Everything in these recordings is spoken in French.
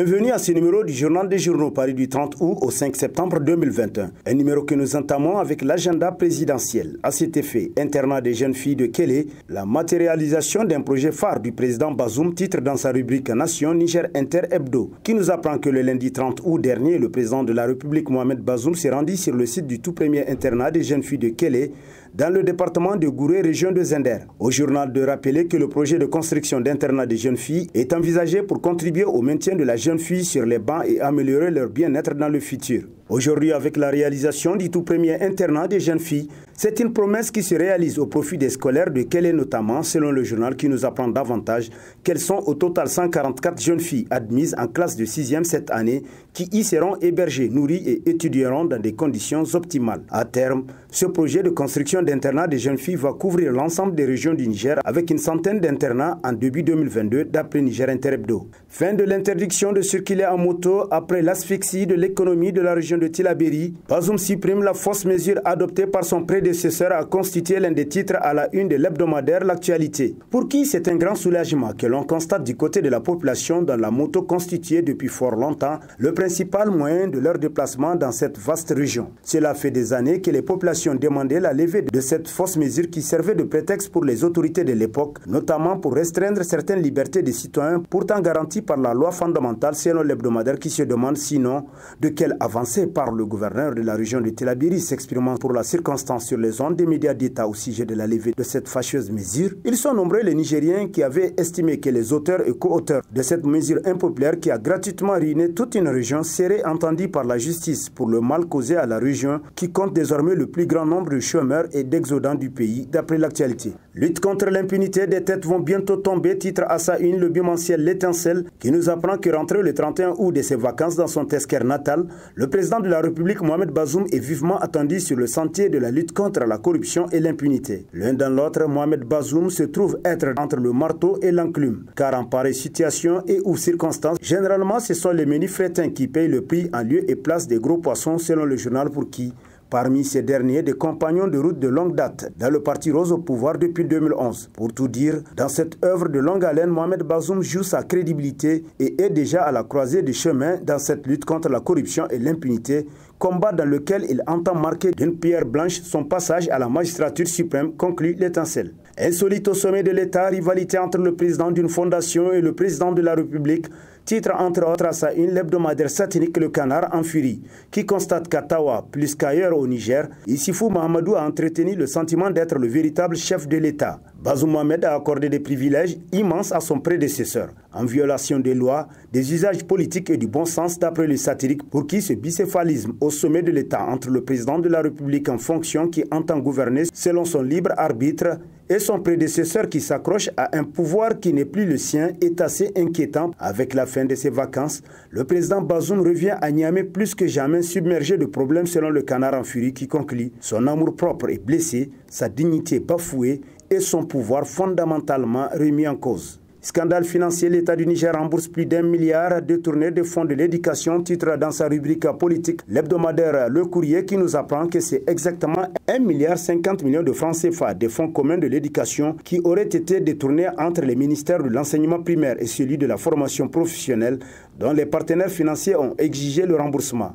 Bienvenue à ce numéro du Journal des journaux paru du 30 août au 5 septembre 2021. Un numéro que nous entamons avec l'agenda présidentiel. À cet effet, internat des jeunes filles de Kélé, la matérialisation d'un projet phare du président Bazoum, titre dans sa rubrique Nation Niger Inter Hebdo, qui nous apprend que le lundi 30 août dernier, le président de la République Mohamed Bazoum s'est rendu sur le site du tout premier internat des jeunes filles de Kélé dans le département de Gouré, région de Zender. Au journal de rappeler que le projet de construction d'internat des jeunes filles est envisagé pour contribuer au maintien de la jeune fille sur les bancs et améliorer leur bien-être dans le futur. Aujourd'hui, avec la réalisation du tout premier internat des jeunes filles, c'est une promesse qui se réalise au profit des scolaires de Kélé notamment, selon le journal qui nous apprend davantage qu'elles sont au total 144 jeunes filles admises en classe de 6e cette année qui y seront hébergées, nourries et étudieront dans des conditions optimales. À terme, ce projet de construction d'internat des jeunes filles va couvrir l'ensemble des régions du Niger avec une centaine d'internats en début 2022 d'après Niger Interebdo. Fin de l'interdiction de circuler en moto après l'asphyxie de l'économie de la région de Tilaberi, Bazoum supprime la fausse mesure adoptée par son prédécesseur à constituer l'un des titres à la une de l'hebdomadaire L'actualité. Pour qui c'est un grand soulagement que l'on constate du côté de la population dans la moto constituée depuis fort longtemps le principal moyen de leur déplacement dans cette vaste région. Cela fait des années que les populations demandaient la levée de cette fausse mesure qui servait de prétexte pour les autorités de l'époque, notamment pour restreindre certaines libertés des citoyens pourtant garanties par la loi fondamentale selon l'hebdomadaire qui se demande sinon de quelle avancée par le gouverneur de la région de Telabiri s'exprimant pour la circonstance sur les ondes des médias d'État au sujet de la levée de cette fâcheuse mesure. Ils sont nombreux les Nigériens qui avaient estimé que les auteurs et co-auteurs de cette mesure impopulaire qui a gratuitement ruiné toute une région seraient entendus par la justice pour le mal causé à la région qui compte désormais le plus grand nombre de chômeurs et d'exodants du pays d'après l'actualité. Lutte contre l'impunité des têtes vont bientôt tomber, titre à sa une le bimensiel L'étincelle qui nous apprend que rentré le 31 août de ses vacances dans son Tesquer natal, le président de la République Mohamed Bazoum est vivement attendu sur le sentier de la lutte contre la corruption et l'impunité. L'un dans l'autre, Mohamed Bazoum se trouve être entre le marteau et l'enclume, car en pareille situation et ou circonstances, généralement ce sont les menus frétins qui payent le prix en lieu et place des gros poissons selon le journal pour qui Parmi ces derniers, des compagnons de route de longue date dans le Parti Rose au pouvoir depuis 2011. Pour tout dire, dans cette œuvre de longue haleine, Mohamed Bazoum joue sa crédibilité et est déjà à la croisée des chemins dans cette lutte contre la corruption et l'impunité, combat dans lequel il entend marquer d'une pierre blanche son passage à la magistrature suprême, conclut l'étincelle. Insolite au sommet de l'État, rivalité entre le président d'une fondation et le président de la République, titre entre autres à sa une l'hebdomadaire satirique Le Canard en furie, qui constate qu'à Tawa, plus qu'ailleurs au Niger, Issifou Mahamadou a entretenu le sentiment d'être le véritable chef de l'État. Bazoum Mohamed a accordé des privilèges immenses à son prédécesseur, en violation des lois, des usages politiques et du bon sens d'après le satirique pour qui ce bicéphalisme au sommet de l'État entre le président de la République en fonction qui entend gouverner selon son libre arbitre et son prédécesseur qui s'accroche à un pouvoir qui n'est plus le sien est assez inquiétant. Avec la de ses vacances, le président Bazoum revient à Niamey plus que jamais submergé de problèmes selon le canard en furie qui conclut son amour propre est blessé, sa dignité bafouée et son pouvoir fondamentalement remis en cause. Scandale financier, l'État du Niger rembourse plus d'un milliard détourné des fonds de l'éducation, titre dans sa rubrique politique l'hebdomadaire Le Courrier qui nous apprend que c'est exactement 1 milliard 50 millions de francs CFA des fonds communs de l'éducation qui auraient été détournés entre les ministères de l'enseignement primaire et celui de la formation professionnelle dont les partenaires financiers ont exigé le remboursement.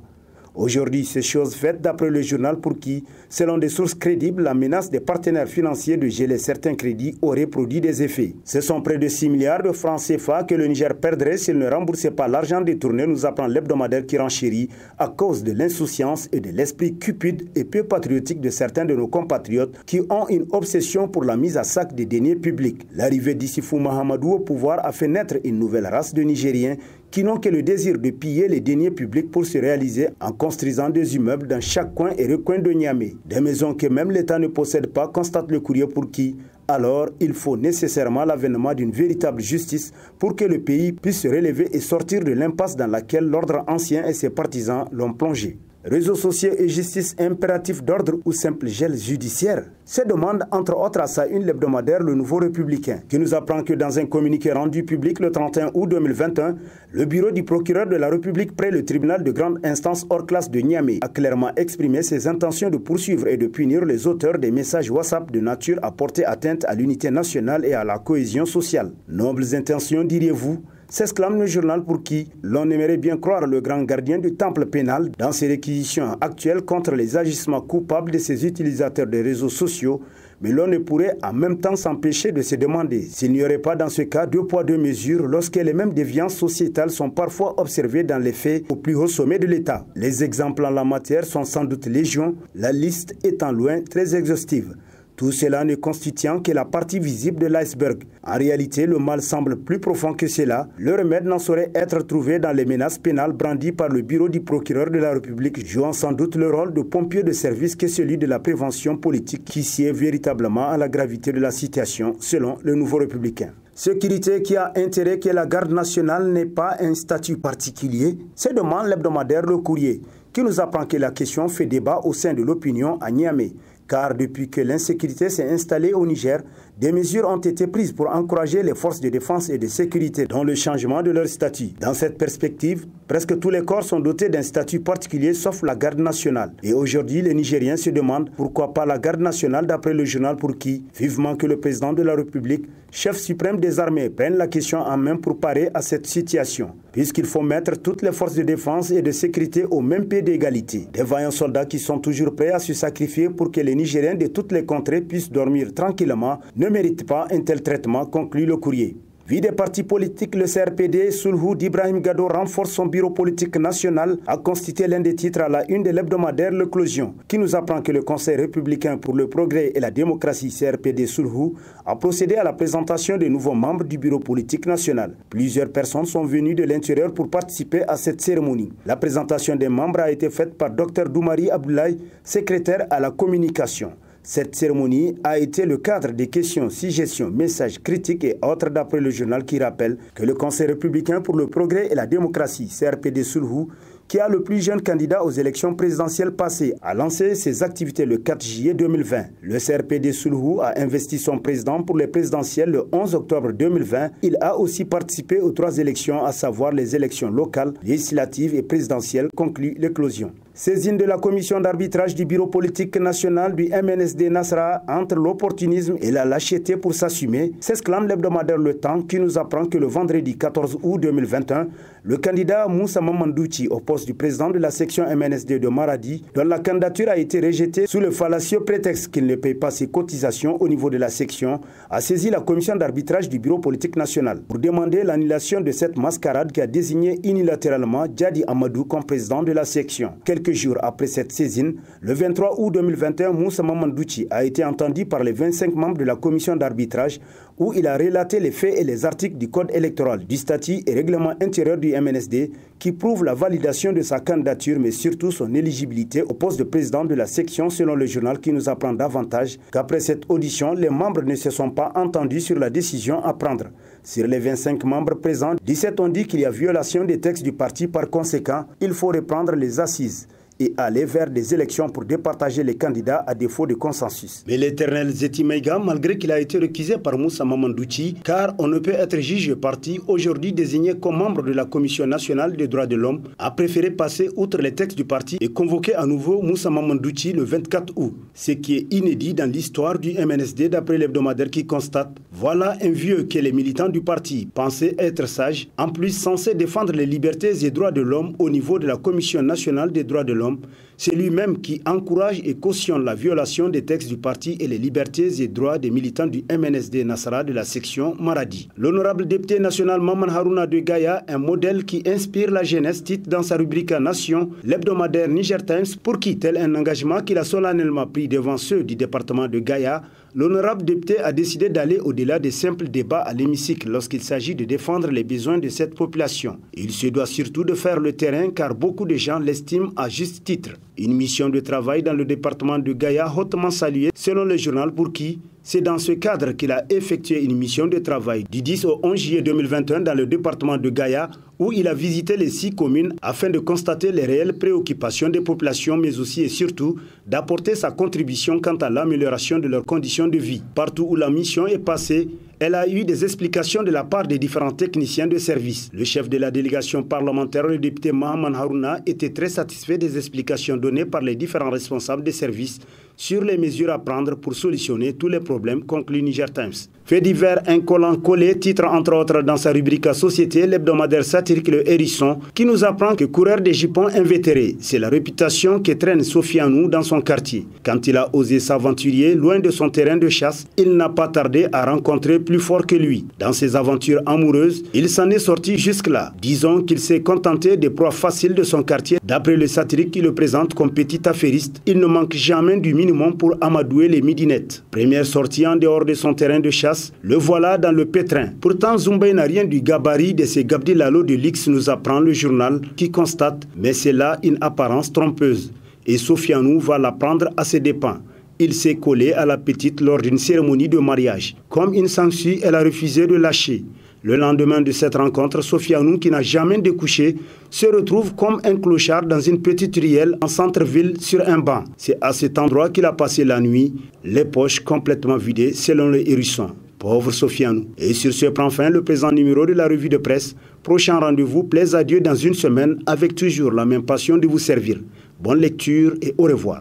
Aujourd'hui, ces choses faites d'après le journal pour qui, selon des sources crédibles, la menace des partenaires financiers de geler certains crédits aurait produit des effets. Ce sont près de 6 milliards de francs CFA que le Niger perdrait s'il ne remboursait pas l'argent détourné, nous apprend l'hebdomadaire qui renchérit à cause de l'insouciance et de l'esprit cupide et peu patriotique de certains de nos compatriotes qui ont une obsession pour la mise à sac des deniers publics. L'arrivée d'Issifou Mahamadou au pouvoir a fait naître une nouvelle race de Nigériens qui n'ont que le désir de piller les deniers publics pour se réaliser en construisant des immeubles dans chaque coin et recoin de Niamey. Des maisons que même l'État ne possède pas, constate le courrier pour qui alors il faut nécessairement l'avènement d'une véritable justice pour que le pays puisse se relever et sortir de l'impasse dans laquelle l'ordre ancien et ses partisans l'ont plongé. Réseaux sociaux et justice impératif d'ordre ou simple gel judiciaire Se demande entre autres à sa une l'hebdomadaire Le Nouveau Républicain, qui nous apprend que dans un communiqué rendu public le 31 août 2021, le bureau du procureur de la République près le tribunal de grande instance hors classe de Niamey a clairement exprimé ses intentions de poursuivre et de punir les auteurs des messages WhatsApp de nature à porter atteinte à l'unité nationale et à la cohésion sociale. Nobles intentions, diriez-vous? S'exclame le journal pour qui l'on aimerait bien croire le grand gardien du temple pénal dans ses réquisitions actuelles contre les agissements coupables de ses utilisateurs des réseaux sociaux mais l'on ne pourrait en même temps s'empêcher de se demander s'il n'y aurait pas dans ce cas deux poids deux mesures lorsque les mêmes déviances sociétales sont parfois observées dans les faits au plus haut sommet de l'État. Les exemples en la matière sont sans doute légion, la liste étant loin très exhaustive. Tout cela ne constituant que la partie visible de l'iceberg. En réalité, le mal semble plus profond que cela. Le remède n'en saurait être trouvé dans les menaces pénales brandies par le bureau du procureur de la République, jouant sans doute le rôle de pompier de service que celui de la prévention politique qui sied véritablement à la gravité de la situation, selon le nouveau républicain. Sécurité qui a intérêt que la garde nationale n'ait pas un statut particulier, c'est demande l'hebdomadaire Le Courrier, qui nous apprend que la question fait débat au sein de l'opinion à Niamey car depuis que l'insécurité s'est installée au Niger, des mesures ont été prises pour encourager les forces de défense et de sécurité dans le changement de leur statut. Dans cette perspective, presque tous les corps sont dotés d'un statut particulier sauf la garde nationale. Et aujourd'hui, les Nigériens se demandent pourquoi pas la garde nationale d'après le journal pour qui, vivement que le président de la République, chef suprême des armées, prenne la question en main pour parer à cette situation, puisqu'il faut mettre toutes les forces de défense et de sécurité au même pied d'égalité. Des vaillants soldats qui sont toujours prêts à se sacrifier pour que les Nigériens de toutes les contrées puissent dormir tranquillement ne méritent pas un tel traitement, conclut le courrier. Vie des partis politiques, le CRPD, Sulhou d'Ibrahim Gado renforce son bureau politique national, a constitué l'un des titres à la une de l'hebdomadaire L'Eclosion, qui nous apprend que le Conseil républicain pour le progrès et la démocratie CRPD Sulhou a procédé à la présentation des nouveaux membres du bureau politique national. Plusieurs personnes sont venues de l'intérieur pour participer à cette cérémonie. La présentation des membres a été faite par Dr Doumari Abdoulaye, secrétaire à la communication. Cette cérémonie a été le cadre des questions, suggestions, messages critiques et autres d'après le journal qui rappelle que le Conseil républicain pour le progrès et la démocratie, CRPD Sulhou, qui a le plus jeune candidat aux élections présidentielles passées, a lancé ses activités le 4 juillet 2020. Le CRPD Sulhou a investi son président pour les présidentielles le 11 octobre 2020. Il a aussi participé aux trois élections, à savoir les élections locales, législatives et présidentielles, conclut l'éclosion. Saisine de la commission d'arbitrage du bureau politique national du MNSD Nasra entre l'opportunisme et la lâcheté pour s'assumer, s'exclame l'hebdomadaire Le Temps qui nous apprend que le vendredi 14 août 2021, le candidat Moussa Mamandouchi au poste du président de la section MNSD de Maradi, dont la candidature a été rejetée sous le fallacieux prétexte qu'il ne paye pas ses cotisations au niveau de la section, a saisi la commission d'arbitrage du bureau politique national pour demander l'annulation de cette mascarade qui a désigné unilatéralement Djadi Amadou comme président de la section quelques jours après cette saisine, le 23 août 2021, Moussa Mamandouchi a été entendu par les 25 membres de la commission d'arbitrage où il a relaté les faits et les articles du code électoral, du statut et règlement intérieur du MNSD qui prouvent la validation de sa candidature mais surtout son éligibilité au poste de président de la section selon le journal qui nous apprend davantage qu'après cette audition, les membres ne se sont pas entendus sur la décision à prendre. Sur les 25 membres présents, 17 ont dit qu'il y a violation des textes du parti. Par conséquent, il faut reprendre les assises et aller vers des élections pour départager les candidats à défaut de consensus. Mais l'éternel Zeti Maïga, malgré qu'il a été requisé par Moussa Mamandouchi, car on ne peut être juge parti, aujourd'hui désigné comme membre de la Commission nationale des droits de l'homme, a préféré passer outre les textes du parti et convoquer à nouveau Moussa Mamandouchi le 24 août. Ce qui est inédit dans l'histoire du MNSD d'après l'hebdomadaire qui constate voilà un vieux que les militants du parti pensaient être sage, en plus censé défendre les libertés et droits de l'homme au niveau de la Commission nationale des droits de l'homme c'est lui-même qui encourage et cautionne la violation des textes du parti et les libertés et droits des militants du MNSD Nassara de la section Maradi. L'honorable député national Maman Haruna de Gaïa, un modèle qui inspire la jeunesse, titre dans sa rubrique Nation, l'hebdomadaire Niger Times, pour qui tel un engagement qu'il a solennellement pris devant ceux du département de Gaïa, l'honorable député a décidé d'aller au-delà des simples débats à l'hémicycle lorsqu'il s'agit de défendre les besoins de cette population. Il se doit surtout de faire le terrain car beaucoup de gens l'estiment à juste titre. Une mission de travail dans le département de Gaïa hautement saluée selon le journal pour qui c'est dans ce cadre qu'il a effectué une mission de travail du 10 au 11 juillet 2021 dans le département de Gaïa où il a visité les six communes afin de constater les réelles préoccupations des populations mais aussi et surtout d'apporter sa contribution quant à l'amélioration de leurs conditions de vie. Partout où la mission est passée, elle a eu des explications de la part des différents techniciens de service. Le chef de la délégation parlementaire, le député Mahaman Haruna, était très satisfait des explications données par les différents responsables des services sur les mesures à prendre pour solutionner tous les problèmes, conclut Niger Times. Fait divers, un collant collé, titre entre autres dans sa rubrique à Société, l'hebdomadaire satirique Le Hérisson, qui nous apprend que coureur des jupons invétéré, c'est la réputation que traîne Sofianou dans son quartier. Quand il a osé s'aventurer loin de son terrain de chasse, il n'a pas tardé à rencontrer plus fort que lui. Dans ses aventures amoureuses, il s'en est sorti jusque-là. Disons qu'il s'est contenté des proies faciles de son quartier. D'après le satirique qui le présente comme petit affairiste, il ne manque jamais du minimum pour amadouer les midinettes. Première sortie en dehors de son terrain de chasse, le voilà dans le pétrin. Pourtant, Zumba n'a rien du gabarit de ces Gabdi Lalo de l'X, nous apprend le journal qui constate, mais c'est là une apparence trompeuse. Et Sofianou va la prendre à ses dépens. Il s'est collé à la petite lors d'une cérémonie de mariage. Comme une sanctuaire, elle a refusé de lâcher. Le lendemain de cette rencontre, Sofianou, qui n'a jamais découché, se retrouve comme un clochard dans une petite rielle en centre-ville sur un banc. C'est à cet endroit qu'il a passé la nuit, les poches complètement vidées selon le hérisson. Pauvre Sofianou. Et sur ce prend fin le présent numéro de la revue de presse. Prochain rendez-vous, plaise à Dieu dans une semaine avec toujours la même passion de vous servir. Bonne lecture et au revoir.